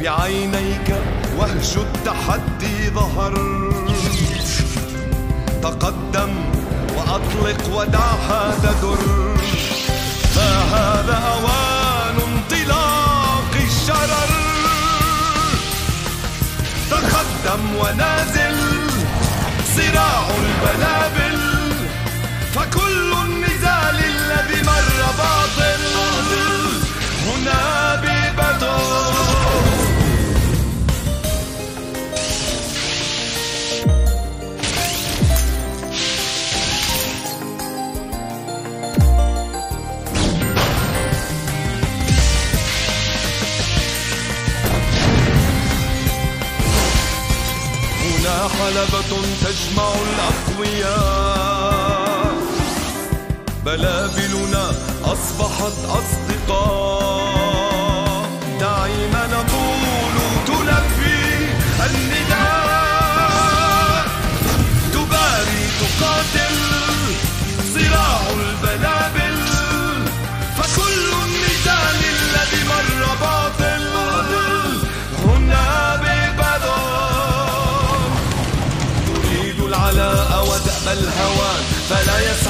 بعينيك وهج التحدي ظهر. تقدم وأطلق ودعها تدر فهذا أوان انطلاق الشرر. تقدم ونازل حلبة تجمع الأقوياء. بلابلنا أصبحت أصدقاء. العلاء ودأب الهوان فلا يسعى